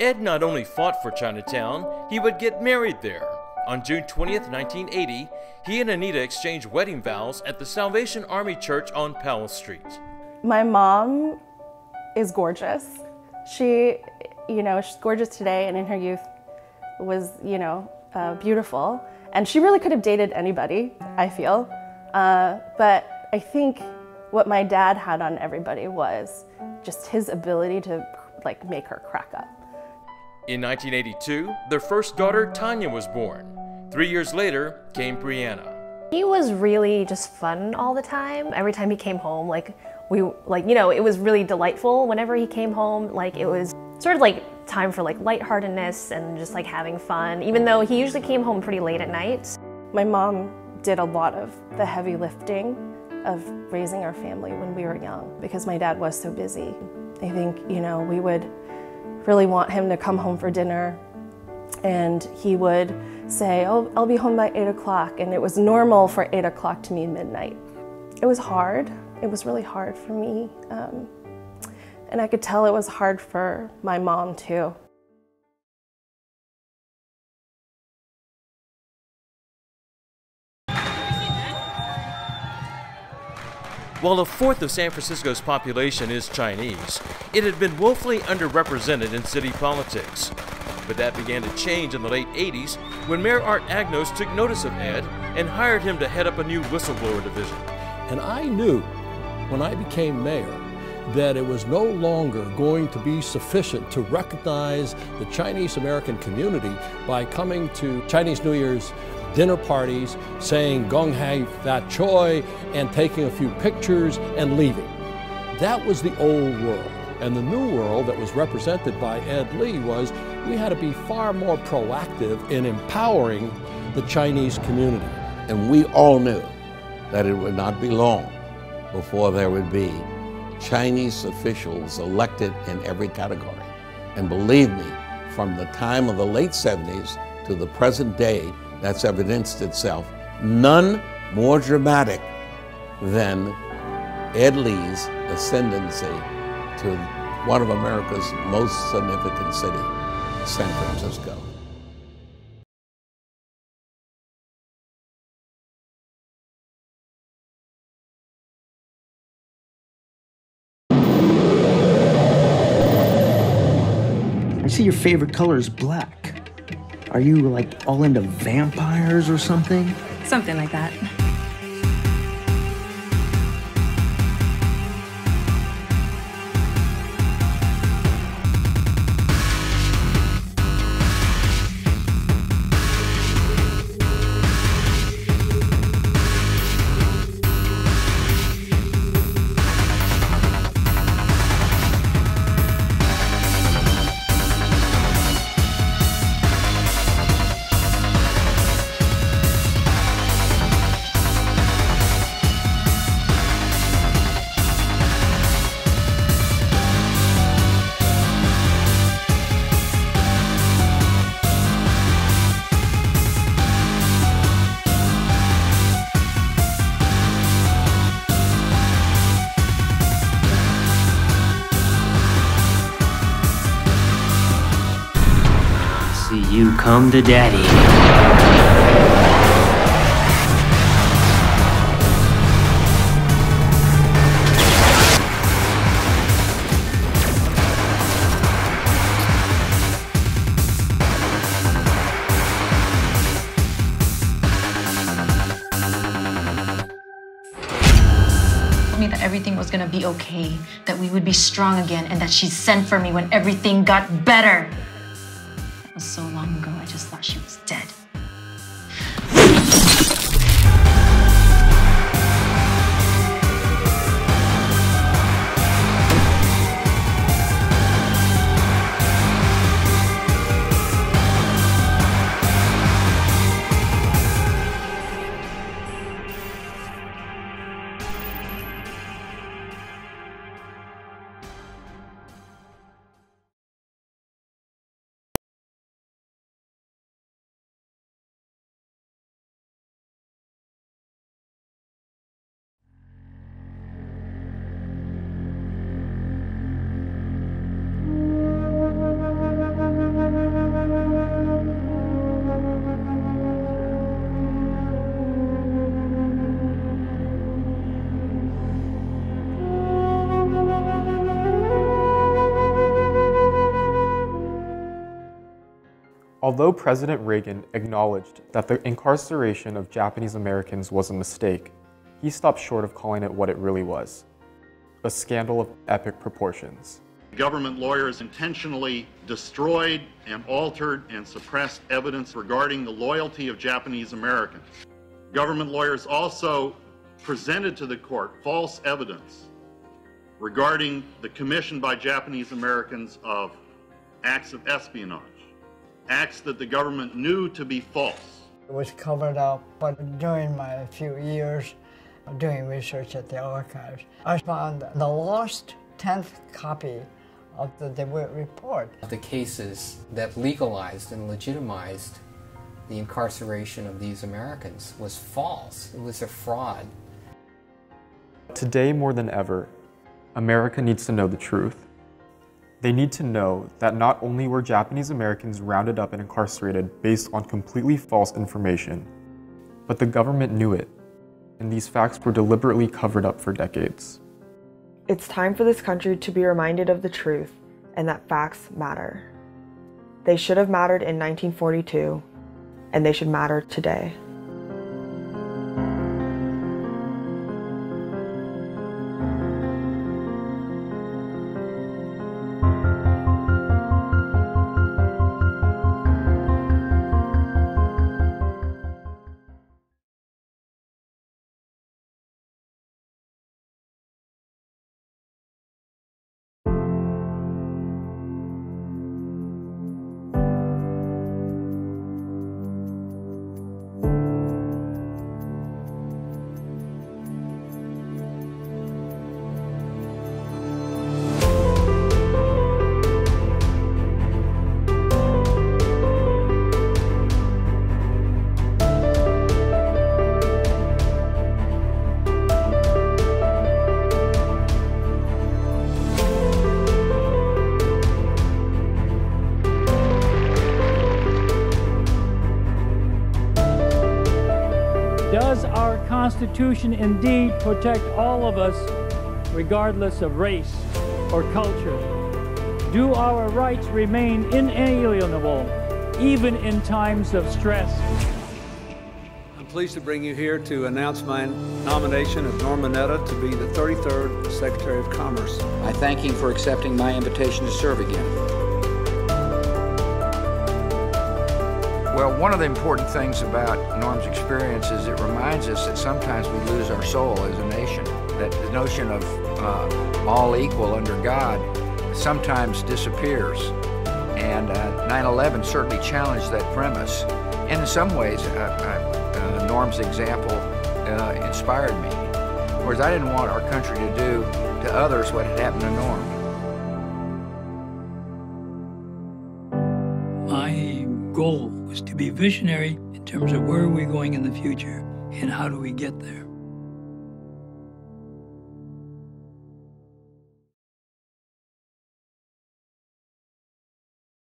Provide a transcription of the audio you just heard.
Ed not only fought for Chinatown, he would get married there. On June 20th, 1980, he and Anita exchanged wedding vows at the Salvation Army Church on Powell Street. My mom is gorgeous. She, you know, she's gorgeous today and in her youth was, you know, uh, beautiful. And she really could have dated anybody, I feel. Uh, but I think what my dad had on everybody was just his ability to like make her crack up. In 1982, their first daughter, Tanya, was born. Three years later came Brianna. He was really just fun all the time. Every time he came home, like we, like you know, it was really delightful. Whenever he came home, like it was sort of like time for like lightheartedness and just like having fun. Even though he usually came home pretty late at night. My mom did a lot of the heavy lifting of raising our family when we were young because my dad was so busy. I think you know we would really want him to come home for dinner and he would say, oh, I'll be home by eight o'clock. And it was normal for eight o'clock to mean midnight. It was hard. It was really hard for me. Um, and I could tell it was hard for my mom too. While a fourth of San Francisco's population is Chinese, it had been woefully underrepresented in city politics. But that began to change in the late 80s when Mayor Art Agnos took notice of Ed and hired him to head up a new whistleblower division. And I knew when I became mayor that it was no longer going to be sufficient to recognize the Chinese American community by coming to Chinese New Year's dinner parties, saying Gong Hai Fat Choi, and taking a few pictures and leaving. That was the old world. And the new world that was represented by Ed Lee was we had to be far more proactive in empowering the Chinese community. And we all knew that it would not be long before there would be Chinese officials elected in every category. And believe me, from the time of the late 70s to the present day, that's evidenced itself. None more dramatic than Ed Lee's ascendancy to one of America's most significant cities, San Francisco. I see your favorite color is black. Are you like all into vampires or something? Something like that. You come to daddy. told me that everything was gonna be okay, that we would be strong again, and that she'd send for me when everything got better. Was so long ago, I just thought she was dead. Although President Reagan acknowledged that the incarceration of Japanese Americans was a mistake, he stopped short of calling it what it really was a scandal of epic proportions. Government lawyers intentionally destroyed and altered and suppressed evidence regarding the loyalty of Japanese Americans. Government lawyers also presented to the court false evidence regarding the commission by Japanese Americans of acts of espionage, acts that the government knew to be false. It was covered up, but during my few years doing research at the archives, I found the lost 10th copy of the DeWitt report. The cases that legalized and legitimized the incarceration of these Americans was false. It was a fraud. Today, more than ever, America needs to know the truth. They need to know that not only were Japanese Americans rounded up and incarcerated based on completely false information, but the government knew it, and these facts were deliberately covered up for decades. It's time for this country to be reminded of the truth and that facts matter. They should have mattered in 1942, and they should matter today. Constitution indeed protect all of us, regardless of race or culture? Do our rights remain inalienable, even in times of stress? I'm pleased to bring you here to announce my nomination of Norm Mineta to be the 33rd Secretary of Commerce. I thank him for accepting my invitation to serve again. Well, one of the important things about Norm's experience is it reminds us that sometimes we lose our soul as a nation. That the notion of uh, all equal under God sometimes disappears. And 9-11 uh, certainly challenged that premise. And in some ways, uh, Norm's example uh, inspired me. Whereas I didn't want our country to do to others what had happened to Norm. My goal was to be visionary in terms of where are we going in the future and how do we get there.